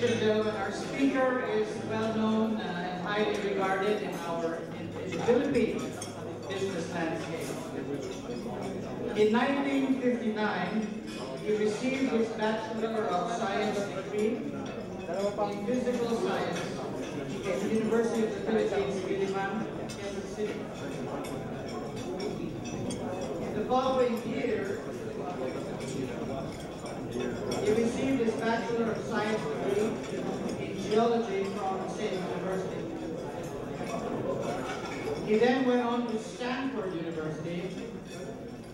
Ladies and gentlemen, our speaker is well known uh, and highly regarded in our in, in Philippine business landscape. In 1959, he received his Bachelor of Science degree in Physical Science at the University of the Philippines, Diliman, Quezon City. The following year, he received his Bachelor of Science degree in Geology from same university. He then went on to Stanford University,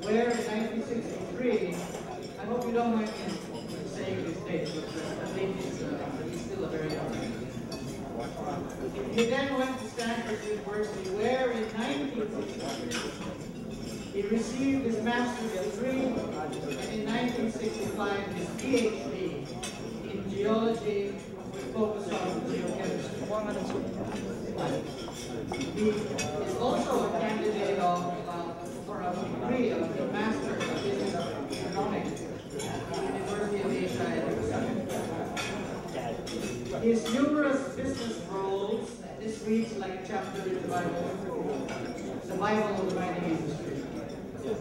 where in 1963, I hope you don't mind me saying this date, but uh, I think he's, uh, he's still a very young man. He then went to Stanford University, where in 1963, he received his master's degree and in 1965 his PhD in geology with focus on geochemistry. He is also a candidate of, uh, for a degree of the Master's of Business Economics at the University of Asia His numerous business roles, this reads like a chapter in the Bible, the Bible of the mining industry. I'm sure he's written many chapters himself.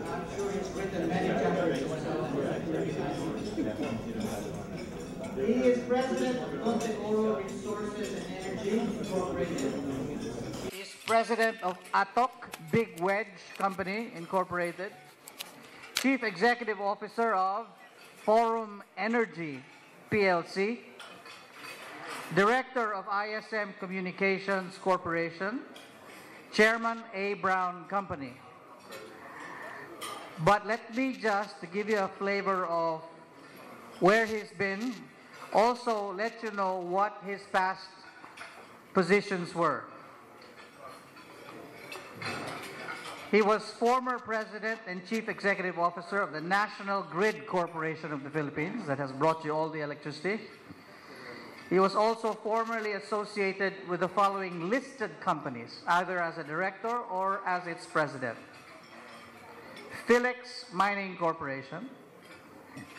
He is president of Monte Oro Resources and Energy Incorporated. He is president of Atok Big Wedge Company Incorporated. Chief Executive Officer of Forum Energy PLC. Director of ISM Communications Corporation. Chairman A. Brown Company. But let me just give you a flavor of where he's been. Also, let you know what his past positions were. He was former president and chief executive officer of the National Grid Corporation of the Philippines that has brought you all the electricity. He was also formerly associated with the following listed companies, either as a director or as its president. Philex Mining Corporation,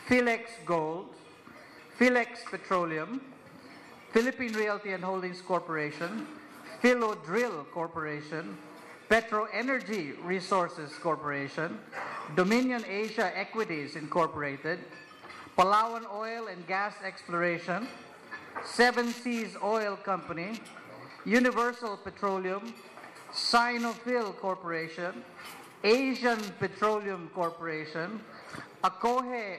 Philex Gold, Philex Petroleum, Philippine Realty and Holdings Corporation, Philodrill Corporation, Petro Energy Resources Corporation, Dominion Asia Equities Incorporated, Palawan Oil and Gas Exploration, Seven Seas Oil Company, Universal Petroleum, Sinofil Corporation, Asian Petroleum Corporation, Acoje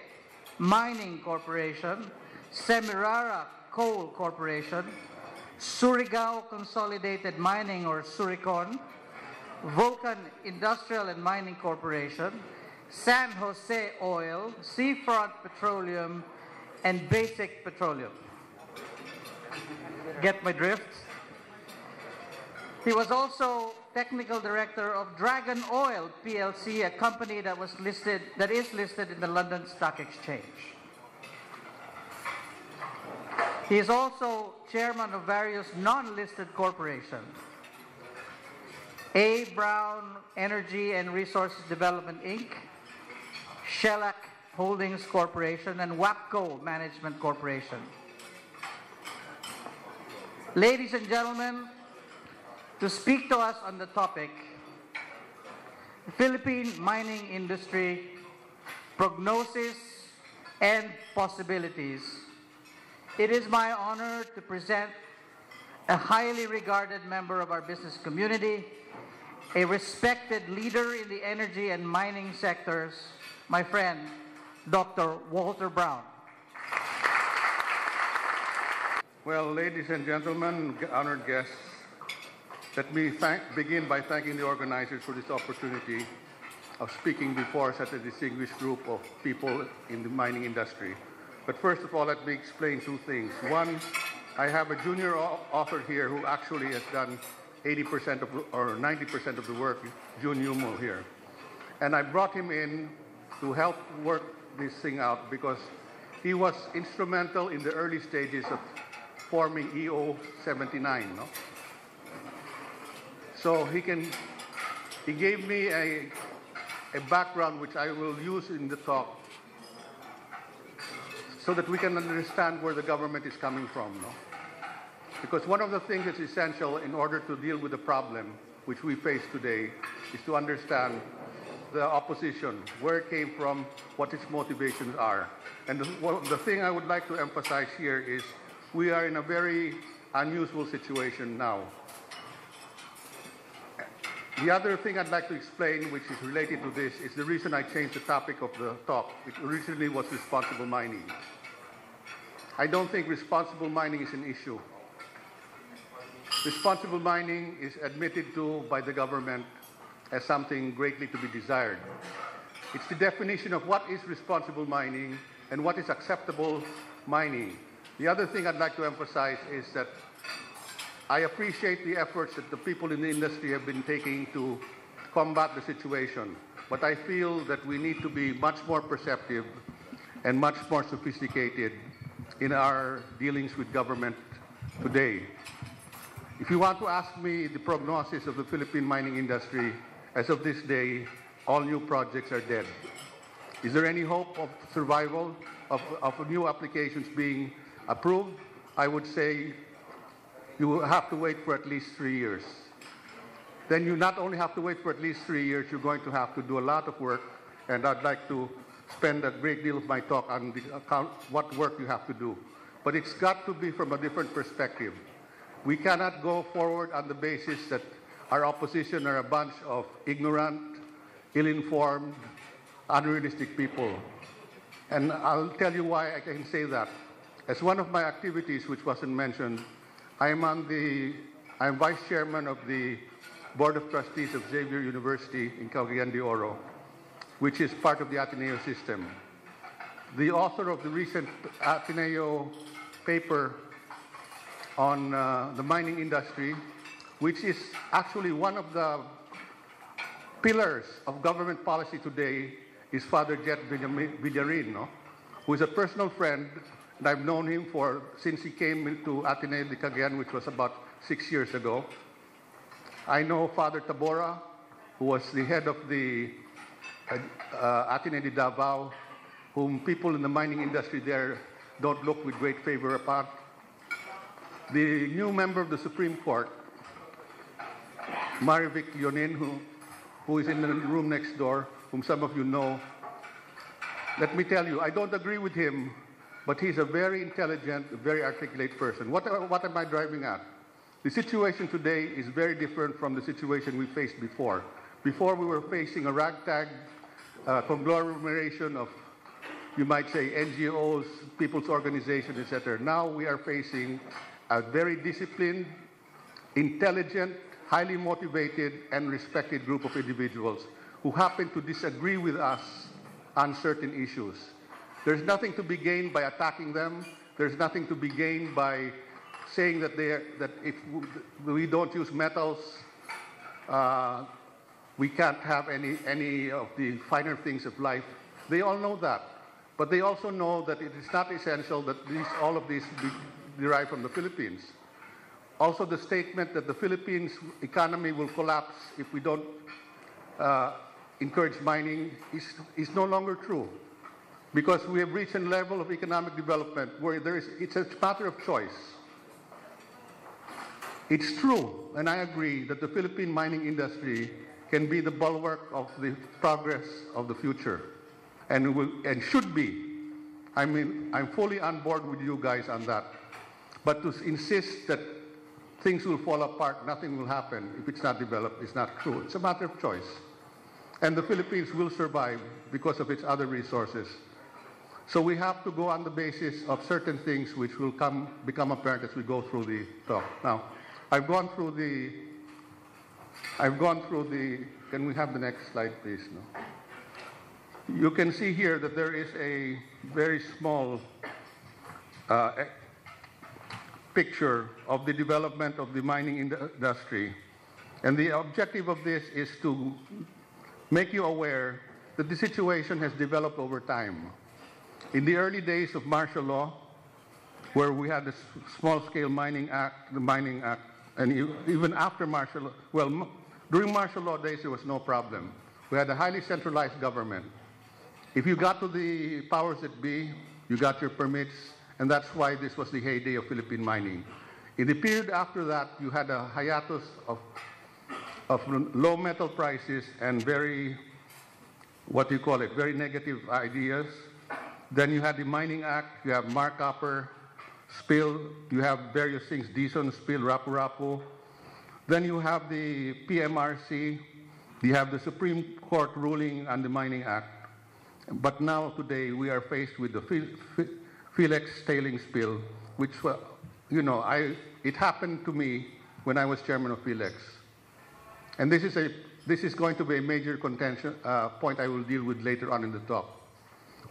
Mining Corporation, Semirara Coal Corporation, Surigao Consolidated Mining or Suricon, Vulcan Industrial and Mining Corporation, San Jose Oil, Seafront Petroleum, and Basic Petroleum. Get my drift? He was also technical director of Dragon Oil PLC, a company that was listed that is listed in the London Stock Exchange. He is also chairman of various non-listed corporations. A. Brown Energy and Resources Development Inc., Shellac Holdings Corporation, and WAPCO Management Corporation. Ladies and gentlemen, to speak to us on the topic, Philippine mining industry, prognosis and possibilities. It is my honor to present a highly regarded member of our business community, a respected leader in the energy and mining sectors, my friend, Dr. Walter Brown. Well, ladies and gentlemen, honored guests, let me thank, begin by thanking the organizers for this opportunity of speaking before such a distinguished group of people in the mining industry. But first of all, let me explain two things. One, I have a junior author here who actually has done 80% of, or 90% of the work, Jun Yumul here. And I brought him in to help work this thing out because he was instrumental in the early stages of forming EO 79. No? So he can, he gave me a, a background which I will use in the talk so that we can understand where the government is coming from. No? Because one of the things that's essential in order to deal with the problem which we face today is to understand the opposition, where it came from, what its motivations are. And the, well, the thing I would like to emphasize here is we are in a very unusual situation now. The other thing I'd like to explain, which is related to this, is the reason I changed the topic of the talk. It originally was responsible mining. I don't think responsible mining is an issue. Responsible mining is admitted to by the government as something greatly to be desired. It's the definition of what is responsible mining and what is acceptable mining. The other thing I'd like to emphasize is that I appreciate the efforts that the people in the industry have been taking to combat the situation, but I feel that we need to be much more perceptive and much more sophisticated in our dealings with government today. If you want to ask me the prognosis of the Philippine mining industry, as of this day, all new projects are dead. Is there any hope of survival, of, of new applications being approved? I would say you will have to wait for at least three years. Then you not only have to wait for at least three years, you're going to have to do a lot of work, and I'd like to spend a great deal of my talk on the account, what work you have to do. But it's got to be from a different perspective. We cannot go forward on the basis that our opposition are a bunch of ignorant, ill-informed, unrealistic people. And I'll tell you why I can say that. As one of my activities, which wasn't mentioned, I am on the, I'm vice chairman of the Board of Trustees of Xavier University in Cagayan de Oro, which is part of the Ateneo system. The author of the recent Ateneo paper on uh, the mining industry, which is actually one of the pillars of government policy today, is Father Jet Villarin, no? who is a personal friend, and I've known him for since he came into Ateneo de Cagayan, which was about six years ago. I know Father Tabora, who was the head of the uh, Ateneo de Davao, whom people in the mining industry there don't look with great favor upon. The new member of the Supreme Court, Marvic Leonen, who, who is in the room next door, whom some of you know, let me tell you, I don't agree with him, but he's a very intelligent, very articulate person. What, what am I driving at? The situation today is very different from the situation we faced before. Before, we were facing a ragtag uh, conglomeration of, you might say, NGOs, people's organizations, etc. Now we are facing a very disciplined, intelligent, highly motivated, and respected group of individuals who happen to disagree with us on certain issues. There's nothing to be gained by attacking them. There's nothing to be gained by saying that, they that if we don't use metals, uh, we can't have any, any of the finer things of life. They all know that. But they also know that it is not essential that these, all of these be derived from the Philippines. Also, the statement that the Philippines economy will collapse if we don't uh, encourage mining is, is no longer true because we have reached a level of economic development where there is, it's a matter of choice. It's true, and I agree, that the Philippine mining industry can be the bulwark of the progress of the future and, will, and should be. I mean, I'm fully on board with you guys on that. But to insist that things will fall apart, nothing will happen if it's not developed, is not true. It's a matter of choice. And the Philippines will survive because of its other resources. So we have to go on the basis of certain things which will come, become apparent as we go through the talk. Now, I've gone through the, I've gone through the, can we have the next slide please? No. You can see here that there is a very small uh, picture of the development of the mining industry. And the objective of this is to make you aware that the situation has developed over time. In the early days of martial law, where we had the small-scale mining act, the mining act, and even after martial law, well, during martial law days, there was no problem. We had a highly centralized government. If you got to the powers that be, you got your permits, and that's why this was the heyday of Philippine mining. In the period after that, you had a hiatus of, of low metal prices and very, what do you call it, very negative ideas. Then you had the Mining Act, you have Marcopper spill, you have various things, Dizon spill, Rapu Rapu. Then you have the PMRC, you have the Supreme Court ruling on the Mining Act. But now, today, we are faced with the Philex tailing spill, which, you know, I, it happened to me when I was chairman of Philex. And this is, a, this is going to be a major contention uh, point I will deal with later on in the talk.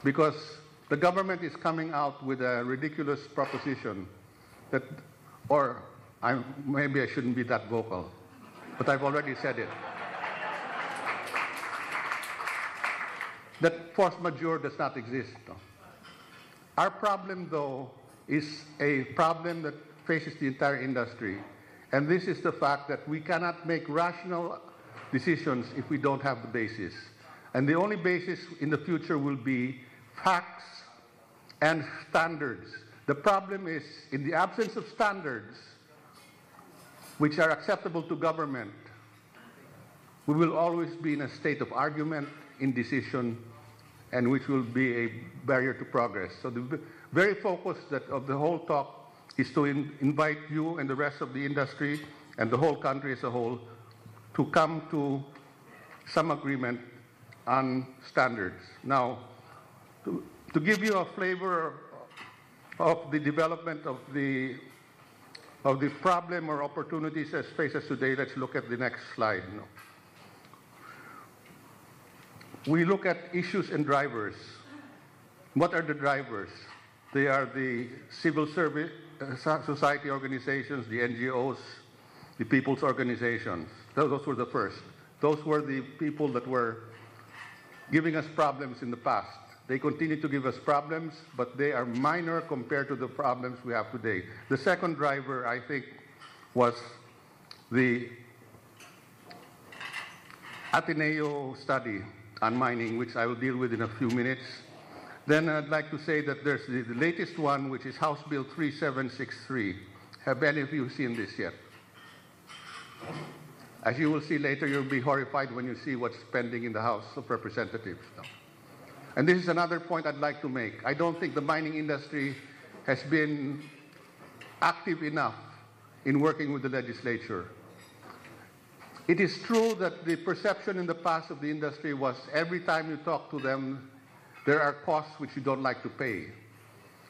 Because the government is coming out with a ridiculous proposition that, or I, maybe I shouldn't be that vocal, but I've already said it. that force majeure does not exist. Our problem, though, is a problem that faces the entire industry. And this is the fact that we cannot make rational decisions if we don't have the basis. And the only basis in the future will be facts and standards. The problem is, in the absence of standards, which are acceptable to government, we will always be in a state of argument, indecision, and which will be a barrier to progress. So the very focus that of the whole talk is to in, invite you and the rest of the industry and the whole country as a whole to come to some agreement on standards. Now, to, to give you a flavor of the development of the of the problem or opportunities as faces today, let's look at the next slide. We look at issues and drivers. What are the drivers? They are the civil service, uh, society organizations, the NGOs, the people's organizations. Those were the first. Those were the people that were giving us problems in the past. They continue to give us problems, but they are minor compared to the problems we have today. The second driver, I think, was the Ateneo study on mining, which I will deal with in a few minutes. Then I'd like to say that there's the, the latest one, which is House Bill 3763. Have any of you seen this yet? As you will see later, you'll be horrified when you see what's pending in the House of Representatives. And this is another point I'd like to make. I don't think the mining industry has been active enough in working with the legislature. It is true that the perception in the past of the industry was every time you talk to them, there are costs which you don't like to pay.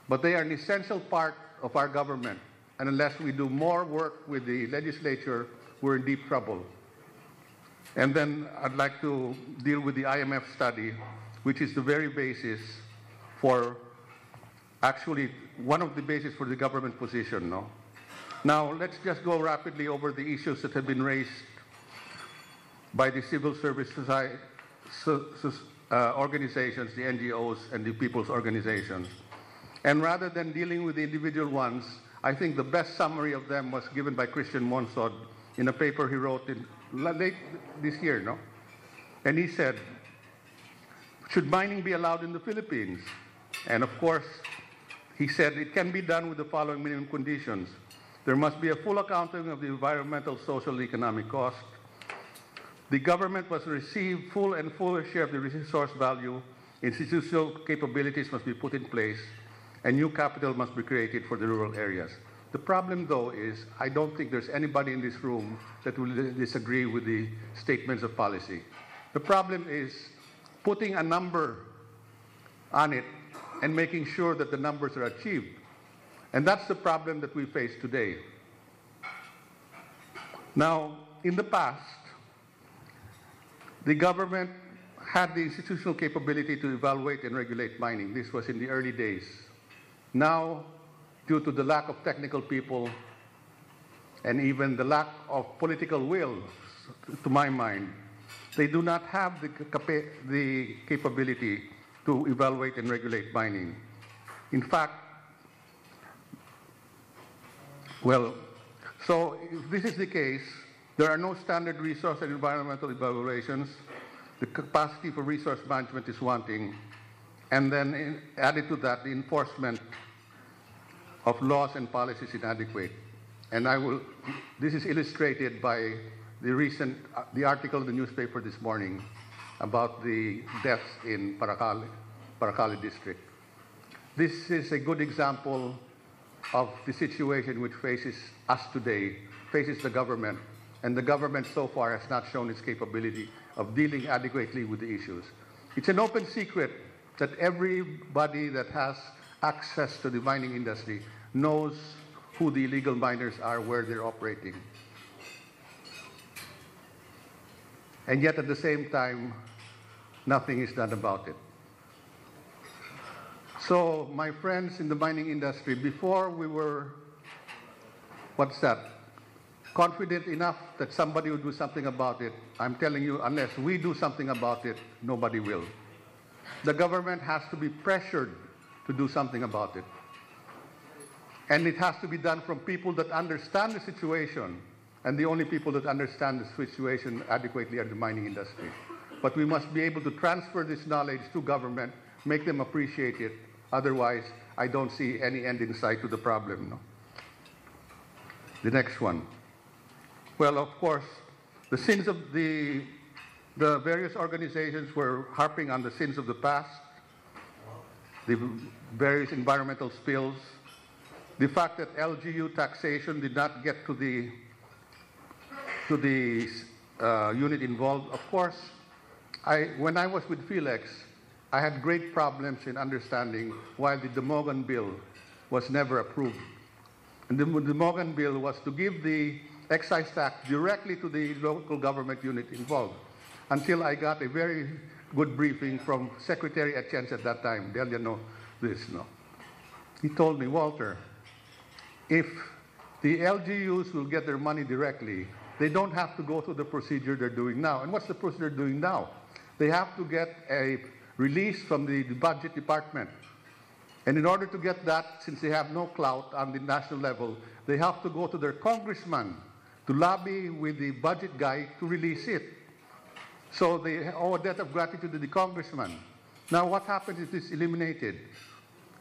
But they are an essential part of our government. And unless we do more work with the legislature, we're in deep trouble. And then I'd like to deal with the IMF study which is the very basis for actually one of the basis for the government position. No? Now, let's just go rapidly over the issues that have been raised by the civil service society, so, so, uh, organizations, the NGOs, and the people's organizations. And rather than dealing with the individual ones, I think the best summary of them was given by Christian Monsod in a paper he wrote in late this year, no? And he said, should mining be allowed in the Philippines? And of course, he said it can be done with the following minimum conditions. There must be a full accounting of the environmental, social, economic cost. The government must receive full and full share of the resource value. Institutional capabilities must be put in place, and new capital must be created for the rural areas. The problem, though, is I don't think there's anybody in this room that will disagree with the statements of policy. The problem is putting a number on it and making sure that the numbers are achieved. And that's the problem that we face today. Now, in the past, the government had the institutional capability to evaluate and regulate mining. This was in the early days. Now, due to the lack of technical people and even the lack of political will, to my mind, they do not have the, capa the capability to evaluate and regulate mining. In fact, well, so if this is the case, there are no standard resource and environmental evaluations. The capacity for resource management is wanting. And then in, added to that, the enforcement of laws and policies is inadequate. And I will, this is illustrated by the recent, uh, the article in the newspaper this morning about the deaths in Paracale, Paracale district. This is a good example of the situation which faces us today, faces the government, and the government so far has not shown its capability of dealing adequately with the issues. It's an open secret that everybody that has access to the mining industry knows who the illegal miners are, where they're operating. And yet at the same time, nothing is done about it. So, my friends in the mining industry, before we were, what's that, confident enough that somebody will do something about it, I'm telling you, unless we do something about it, nobody will. The government has to be pressured to do something about it. And it has to be done from people that understand the situation. And the only people that understand the situation adequately are the mining industry. But we must be able to transfer this knowledge to government, make them appreciate it. Otherwise, I don't see any end in sight to the problem. No? The next one. Well, of course, the sins of the, the various organizations were harping on the sins of the past, the various environmental spills, the fact that LGU taxation did not get to the to the uh, unit involved. Of course, I, when I was with Philex, I had great problems in understanding why the De Morgan bill was never approved. And the De Morgan bill was to give the excise tax directly to the local government unit involved until I got a very good briefing from Secretary Atienza at that time. Delia know this, no? He told me, Walter, if the LGUs will get their money directly, they don't have to go through the procedure they're doing now. And what's the procedure they're doing now? They have to get a release from the budget department. And in order to get that, since they have no clout on the national level, they have to go to their congressman to lobby with the budget guy to release it. So they owe a debt of gratitude to the congressman. Now, what happens if this is eliminated?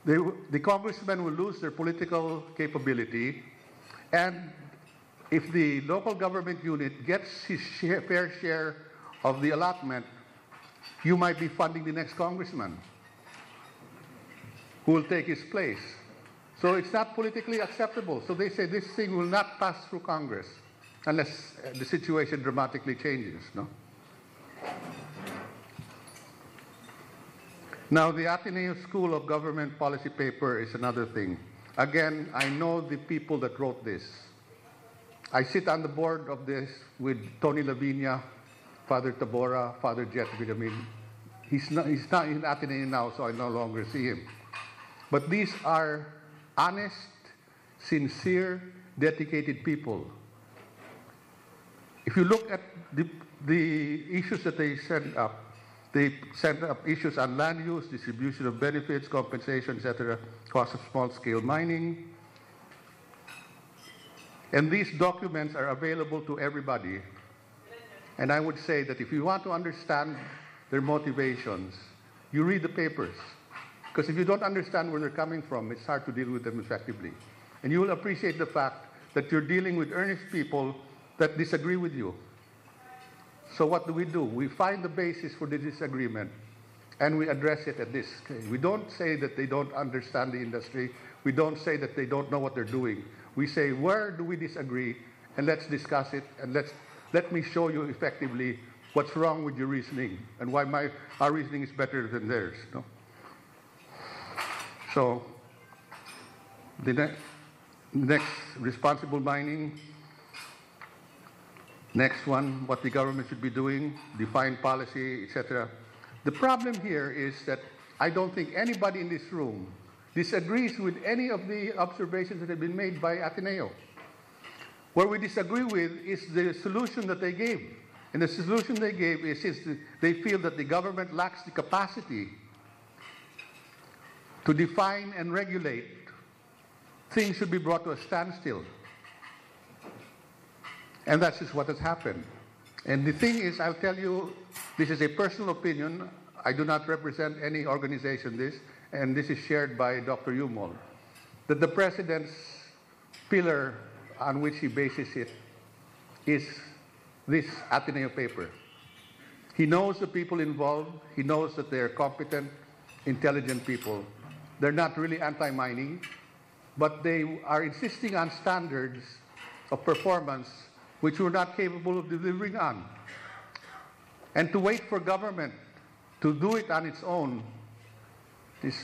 They, the congressmen will lose their political capability, and if the local government unit gets his share, fair share of the allotment, you might be funding the next congressman who will take his place. So it's not politically acceptable. So they say this thing will not pass through Congress unless uh, the situation dramatically changes. No. Now, the Ateneo School of Government Policy paper is another thing. Again, I know the people that wrote this. I sit on the board of this with Tony La Viña, Father Tabora, Father Jet Villarin. He's not, he's not in Ateneo now, so I no longer see him. But these are honest, sincere, dedicated people. If you look at the, the issues that they send up, they send up issues on land use, distribution of benefits, compensation, etc., cost of small-scale mining. And these documents are available to everybody. And I would say that if you want to understand their motivations, you read the papers. Because if you don't understand where they're coming from, it's hard to deal with them effectively. And you will appreciate the fact that you're dealing with earnest people that disagree with you. So what do we do? We find the basis for the disagreement and we address it at this. We don't say that they don't understand the industry. We don't say that they don't know what they're doing. We say, where do we disagree? And let's discuss it and let's, let me show you effectively what's wrong with your reasoning and why my, our reasoning is better than theirs. No? So, the ne next, responsible mining. Next one, what the government should be doing, define policy, etc. The problem here is that I don't think anybody in this room disagrees with any of the observations that have been made by Ateneo. Where we disagree with is the solution that they gave. And the solution they gave is, is they feel that the government lacks the capacity to define and regulate. Things should be brought to a standstill. And that's just what has happened. And the thing is, I'll tell you, this is a personal opinion. I do not represent any organization this, and this is shared by Dr. Yumul, that the president's pillar on which he bases it is this Ateneo paper. He knows the people involved. He knows that they're competent, intelligent people. They're not really anti-mining, but they are insisting on standards of performance which we're not capable of delivering on. And to wait for government to do it on its own is,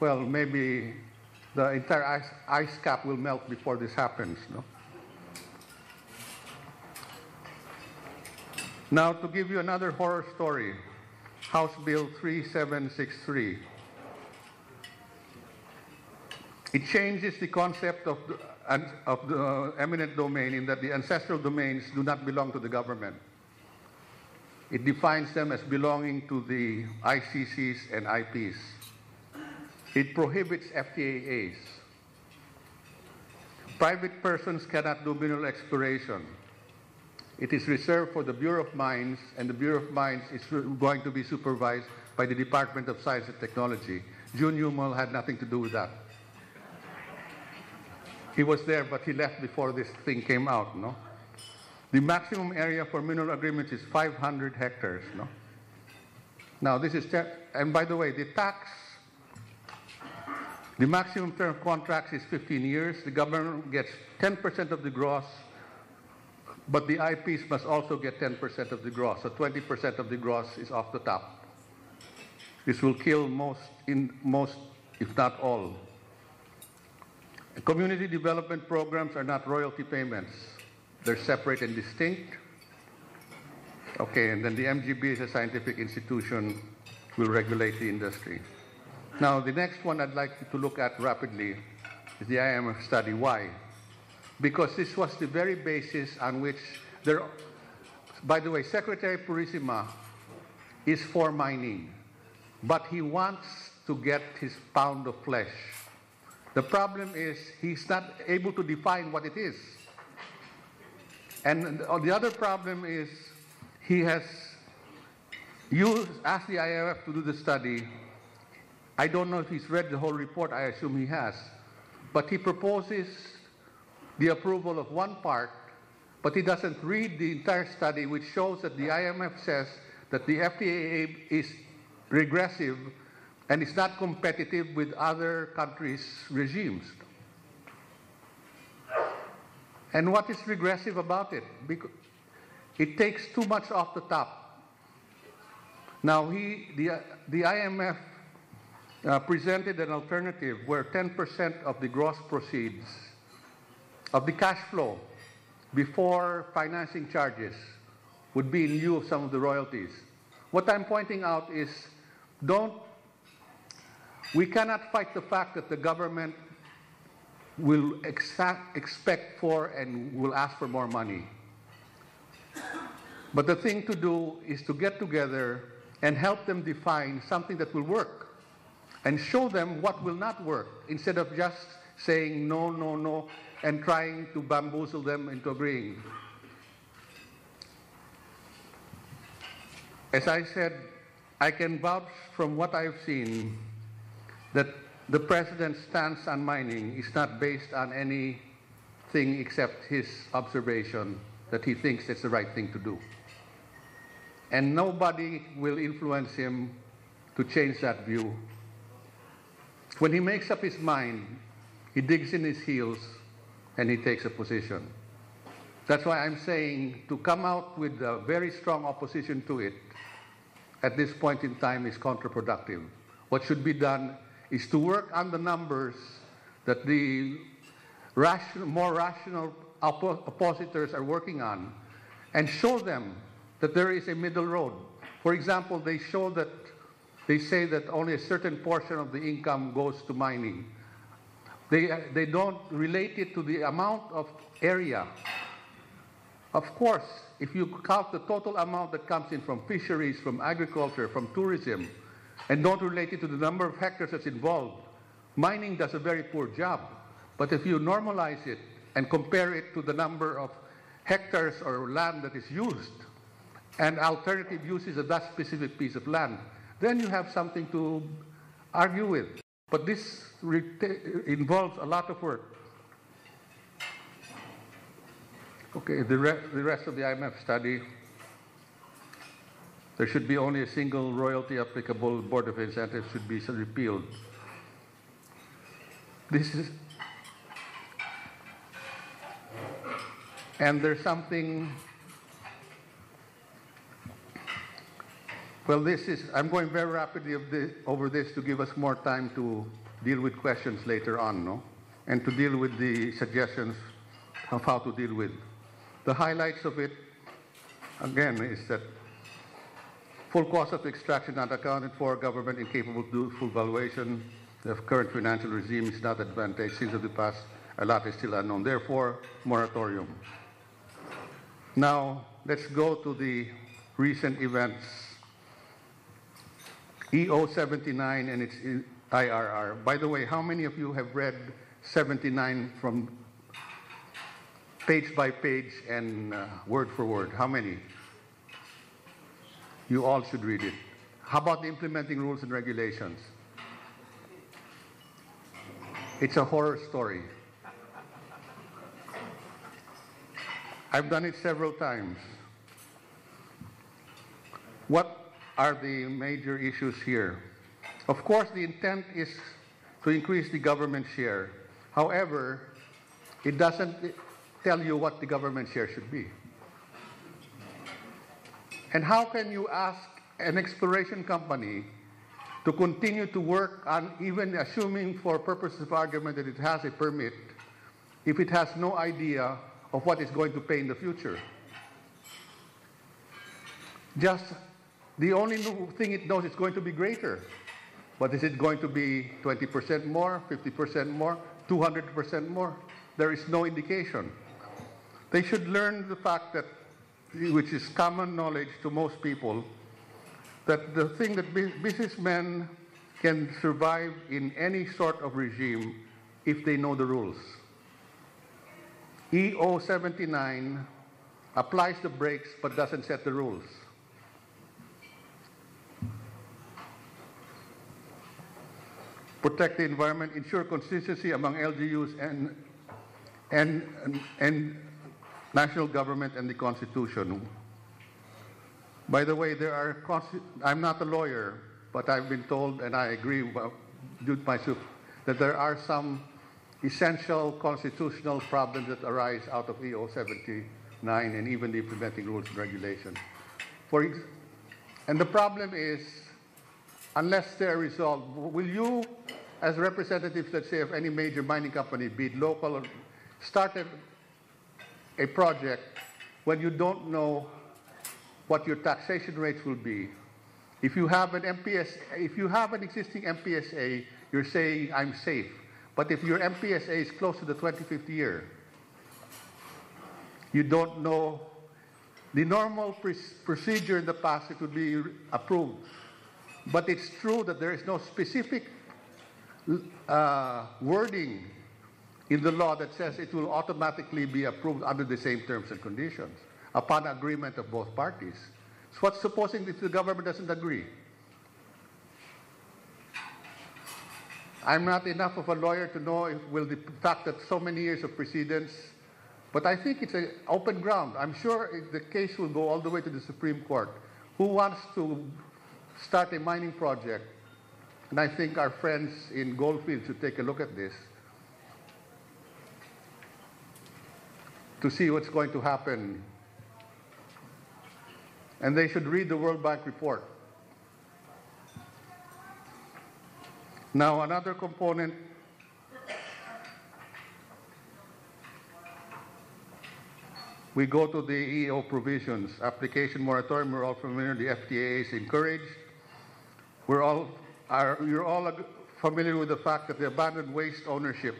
well, maybe the entire ice, ice cap will melt before this happens. No? Now, to give you another horror story, House Bill 3763. It changes the concept of the, of the eminent domain in that the ancestral domains do not belong to the government. It defines them as belonging to the ICCs and IPs. It prohibits FTAAs. Private persons cannot do mineral exploration. It is reserved for the Bureau of Mines, and the Bureau of Mines is going to be supervised by the Department of Science and Technology. Jun Yumul had nothing to do with that. He was there, but he left before this thing came out, no? The maximum area for mineral agreements is 500 hectares, no? Now, this is, and by the way, the tax, the maximum term of contracts is 15 years. The government gets 10% of the gross, but the IPs must also get 10% of the gross. So 20% of the gross is off the top. This will kill most, in most, if not all, Community development programs are not royalty payments. They're separate and distinct. Okay, and then the MGB is a scientific institution will regulate the industry. Now, the next one I'd like to look at rapidly is the IMF study. Why? Because this was the very basis on which there, by the way, Secretary Purisima is for mining, but he wants to get his pound of flesh the problem is he's not able to define what it is. And the other problem is he has used, asked the IMF to do the study. I don't know if he's read the whole report, I assume he has. But he proposes the approval of one part, but he doesn't read the entire study, which shows that the IMF says that the FTAA is regressive and it's not competitive with other countries' regimes. And what is regressive about it? Because it takes too much off the top. Now, he, the, the IMF uh, presented an alternative where 10% of the gross proceeds of the cash flow before financing charges would be in lieu of some of the royalties. What I'm pointing out is don't we cannot fight the fact that the government will expect for and will ask for more money. But the thing to do is to get together and help them define something that will work and show them what will not work instead of just saying no, no, no and trying to bamboozle them into agreeing. As I said, I can vouch from what I've seen that the president's stance on mining is not based on anything except his observation that he thinks it's the right thing to do. And nobody will influence him to change that view. When he makes up his mind, he digs in his heels and he takes a position. That's why I'm saying to come out with a very strong opposition to it at this point in time is counterproductive. What should be done is to work on the numbers that the rational, more rational oppositors are working on and show them that there is a middle road. For example, they show that they say that only a certain portion of the income goes to mining. They, they don't relate it to the amount of area. Of course, if you count the total amount that comes in from fisheries, from agriculture, from tourism, and don't relate it to the number of hectares that's involved. Mining does a very poor job. But if you normalize it and compare it to the number of hectares or land that is used and alternative uses of that specific piece of land, then you have something to argue with. But this involves a lot of work. Okay, the, re- the rest of the IMF study, there should be only a single royalty applicable board of incentives should be repealed. This is, and there's something, well, this is, I'm going very rapidly over this to give us more time to deal with questions later on, no? And to deal with the suggestions of how to deal with. The highlights of it, again, is that full cost of extraction not accounted for, government incapable to do full valuation, the current financial regime is not advantageous since of the past, a lot is still unknown. Therefore, moratorium. Now, let's go to the recent events. EO 79 and its IRR. By the way, how many of you have read 79 from page by page and uh, word for word? How many? You all should read it. How about the implementing rules and regulations? It's a horror story. I've done it several times. What are the major issues here? Of course, the intent is to increase the government share. However, it doesn't tell you what the government share should be. And how can you ask an exploration company to continue to work on even assuming for purposes of argument that it has a permit if it has no idea of what it's going to pay in the future? Just the only thing it knows is going to be greater. But is it going to be 20% more, 50% more, 200% more? There is no indication. They should learn the fact that, which is common knowledge to most people, that the thing that businessmen can survive in any sort of regime if they know the rules. EO 79 applies the brakes but doesn't set the rules. Protect the environment, ensure consistency among LGUs and, and, and, national government and the Constitution. By the way, there are, I'm not a lawyer, but I've been told, and I agree to myself, that there are some essential constitutional problems that arise out of EO 79 and even the implementing rules and regulations. For, and the problem is, unless they're resolved, will you, as representatives, let's say, of any major mining company, be it local or start a, a project when you don't know what your taxation rates will be. If you have an MPS, if you have an existing MPSA, you're saying I'm safe. But if your MPSA is close to the 25th year, you don't know the normal procedure in the past, it would be approved. But it's true that there is no specific uh, wording in the law that says it will automatically be approved under the same terms and conditions upon agreement of both parties. So what's supposing if the government doesn't agree? I'm not enough of a lawyer to know if will the fact that so many years of precedence, but I think it's an open ground. I'm sure the case will go all the way to the Supreme Court. Who wants to start a mining project? And I think our friends in Goldfield should take a look at this to see what's going to happen and they should read the World Bank report. Now, another component we go to the EO provisions. Application moratorium, we're all familiar, the FTA is encouraged. We're all, are, you're all familiar with the fact that the abandoned waste ownership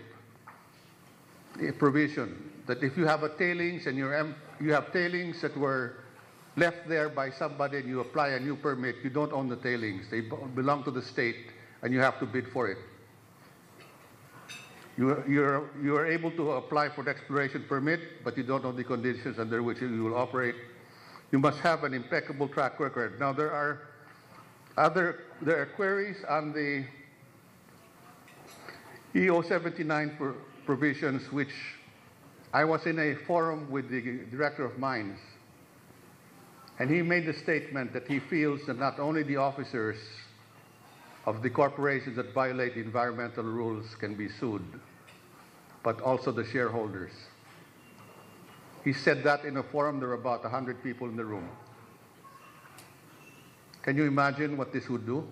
eh, provision, that if you have a tailings and you're, you have tailings that were left there by somebody and you apply a new permit, you don't own the tailings. They belong to the state and you have to bid for it. You, you're, you are able to apply for the exploration permit, but you don't know the conditions under which you will operate. You must have an impeccable track record. Now, there are Other, there are queries on the EO 79 pro- provisions, which I was in a forum with the Director of Mines, and he made the statement that he feels that not only the officers of the corporations that violate environmental rules can be sued, but also the shareholders. He said that in a forum, there were about 100 people in the room. Can you imagine what this would do?